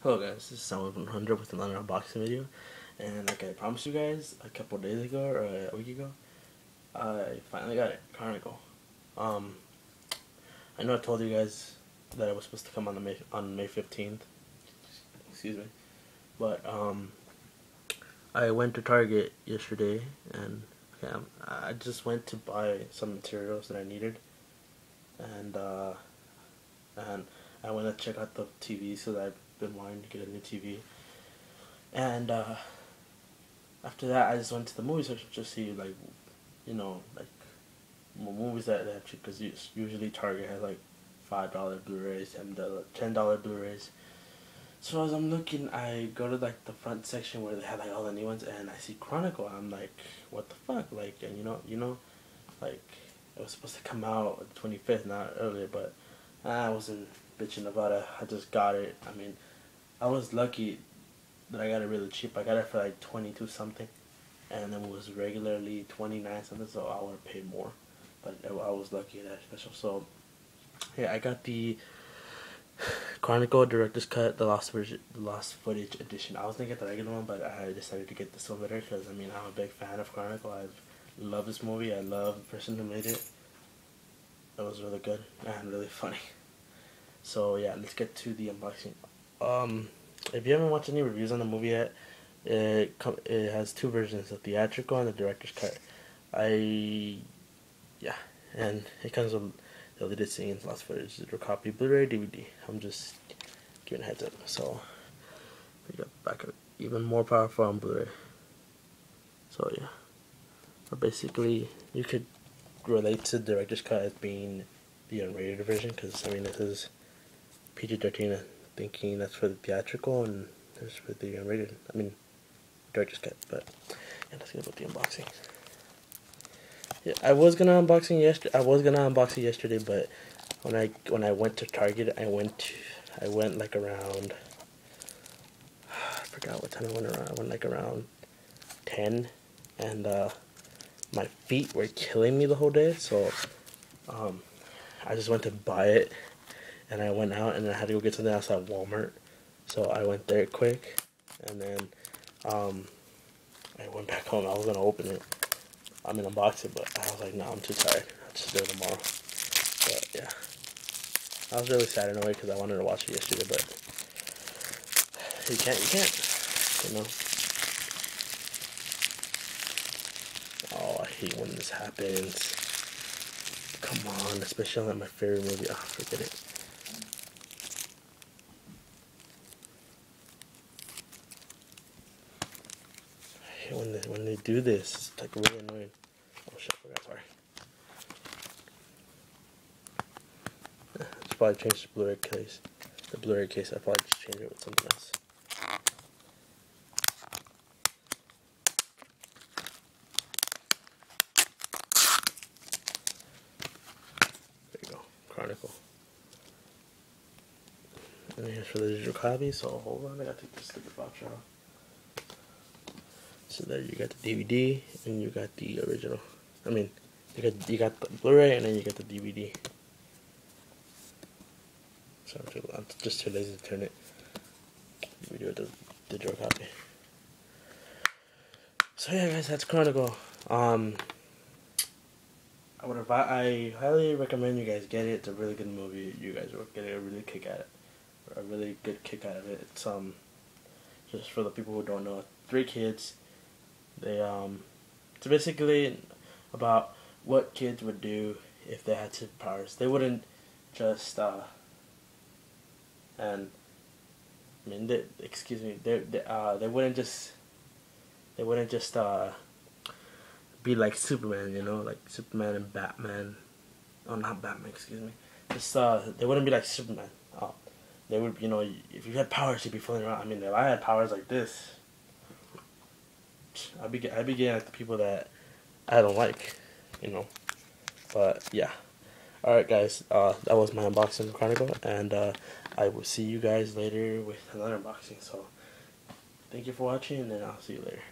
Hello guys, this is Sound 100 with another unboxing video. And like I promised you guys a couple days ago or a week ago, I finally got it, Chronicle. Um, I know I told you guys that it was supposed to come on the May on May 15th. Excuse me, but um, I went to Target yesterday and okay, I just went to buy some materials that I needed, and uh, and I went to check out the TV so I've been wanting to get a new TV. And uh, after that, I just went to the movie section to see like, you know, like movies that have because usually Target has like five dollar Blu-rays, and ten dollar Blu-rays. So as I'm looking, I go to like the front section where they have like all the new ones, and I see Chronicle. I'm like, what the fuck? Like, and you know, you know, like it was supposed to come out the 25th, not earlier, but I wasn't bitching about it. I just got it. I mean, I was lucky that I got it really cheap. I got it for like 22 something, and it was regularly 29 something, so I would have paid more. But I was lucky that special. So, yeah, I got the Chronicle Director's Cut, the lost version, the lost footage edition. I was gonna get the regular one, but I decided to get this one better because I mean I'm a big fan of Chronicle. I love this movie. I love the person who made it. It was really good and really funny. So yeah, let's get to the unboxing. Um, if you haven't watched any reviews on the movie yet, it it has two versions: the theatrical and the director's cut. I yeah, and it comes with the deleted scenes, lost footage, digital copy, Blu-ray, DVD. I'm just giving a heads up. So we got backup, even more powerful on Blu-ray. So yeah, but basically you could relate to the director's cut as being the unrated version because I mean this is PG-13 thinking that's for the theatrical and there's for the unrated. I mean, director's cut. But yeah, let's get about the unboxing. Yeah, I was gonna unboxing yesterday. I was gonna unbox it yesterday, but when I when I went to Target, I went to, I went like around. I forgot what time I went around. I went like around ten, and uh, my feet were killing me the whole day. So um, I just went to buy it and I went out and I had to go get something else at Walmart. So I went there quick, and then um, I went back home. I was gonna open it. I mean, unbox it, but I was like, no, I'm too tired. I'll just do it tomorrow. But yeah, I was really sad in a way because I wanted to watch it yesterday, but you can't, you can't, you know. Oh, I hate when this happens. Come on, especially on my favorite movie. Oh, forget it. When they, when they do this. It's like really annoying. Oh shit, I forgot, sorry. Should probably change the Blu-ray case. The Blu-ray case, I probably just change it with something else. There you go, Chronicle. And here's for the digital copy, so oh, hold on, I gotta take this stupid box off. So there you got the DVD and you got the original. I mean, you got you got the Blu-ray and then you got the DVD. So I'm, too, I'm just too lazy to turn it. We do the digital copy. So yeah, guys, that's Chronicle. Um, I would I highly recommend you guys get it. It's a really good movie. You guys will get a really kick at it, a really good kick out of it. It's um, just for the people who don't know, three kids they um, it's basically about what kids would do if they had superpowers. They wouldn't just uh, and I mean, they, excuse me, they they, uh, they wouldn't just they wouldn't just uh, be like Superman, you know, like Superman and Batman. Oh, not Batman, excuse me. Just uh, they wouldn't be like Superman. Uh, they would, you know, if you had powers, you'd be floating around. I mean, if I had powers like this, I be I be getting at the people that I don't like, you know. But yeah. Alright guys, uh, that was my unboxing chronicle and uh, I will see you guys later with another unboxing. So thank you for watching and I'll see you later.